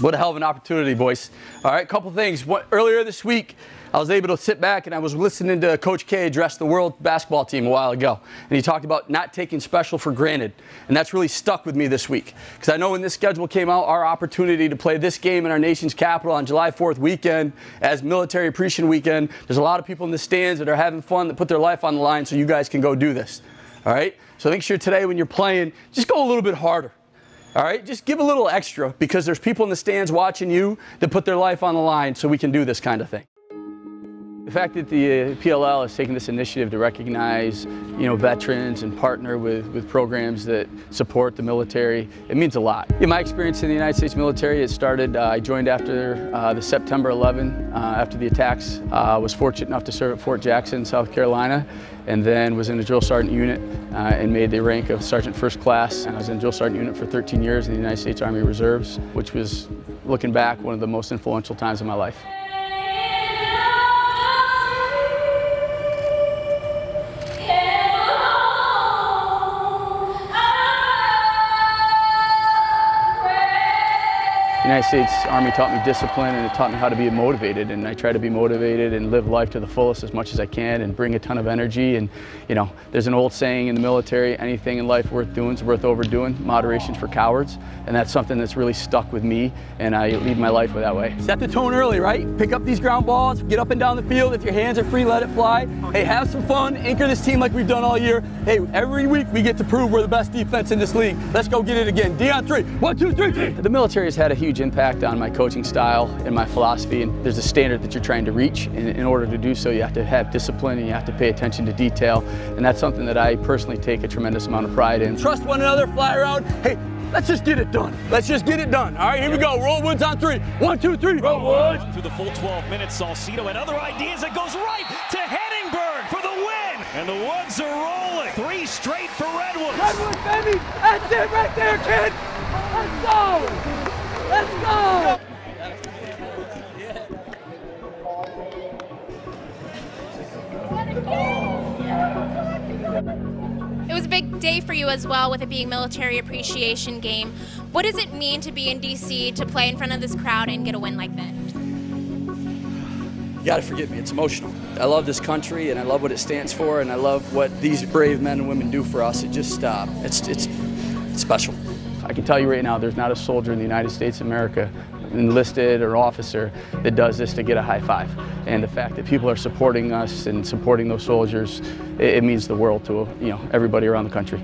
What a hell of an opportunity, boys. All right, couple things. What, earlier this week, I was able to sit back and I was listening to Coach K address the world basketball team a while ago. And he talked about not taking special for granted. And that's really stuck with me this week. Because I know when this schedule came out, our opportunity to play this game in our nation's capital on July 4th weekend as Military Appreciation Weekend, there's a lot of people in the stands that are having fun, that put their life on the line so you guys can go do this. All right? So make sure today when you're playing, just go a little bit harder. All right, just give a little extra because there's people in the stands watching you that put their life on the line so we can do this kind of thing. The fact that the uh, PLL has taken this initiative to recognize, you know, veterans and partner with, with programs that support the military, it means a lot. In my experience in the United States military, it started, uh, I joined after uh, the September 11, uh, after the attacks. I uh, was fortunate enough to serve at Fort Jackson, South Carolina, and then was in a drill sergeant unit uh, and made the rank of sergeant first class. And I was in drill sergeant unit for 13 years in the United States Army Reserves, which was, looking back, one of the most influential times of my life. United States Army taught me discipline and it taught me how to be motivated. And I try to be motivated and live life to the fullest as much as I can and bring a ton of energy. And you know there's an old saying in the military anything in life worth doing is worth overdoing. Moderation for cowards. And that's something that's really stuck with me and I lead my life that way. Set the tone early right? Pick up these ground balls get up and down the field. If your hands are free let it fly. Hey have some fun. Anchor this team like we've done all year. Hey every week we get to prove we're the best defense in this league. Let's go get it again. D on three. One two three. The military has had a huge huge impact on my coaching style and my philosophy. And there's a standard that you're trying to reach. And in order to do so, you have to have discipline and you have to pay attention to detail. And that's something that I personally take a tremendous amount of pride in. Trust one another, fly around. Hey, Let's just get it done. Let's just get it done. All right, here we go. Roll Woods on three. One, two, three. Roll Woods. Through the full 12 minutes, Salcido and other ideas. It goes right to Heningburg for the win. And the Woods are rolling. Three straight for Redwoods. Redwoods, baby. That's it right there, kid. Let's go. Let's go! It was a big day for you as well with it being military appreciation game. What does it mean to be in DC, to play in front of this crowd and get a win like this? You gotta forgive me, it's emotional. I love this country and I love what it stands for and I love what these brave men and women do for us. It just, uh, it's, it's, it's special. I can tell you right now, there's not a soldier in the United States of America, enlisted or officer, that does this to get a high five. And the fact that people are supporting us and supporting those soldiers, it, it means the world to you know everybody around the country.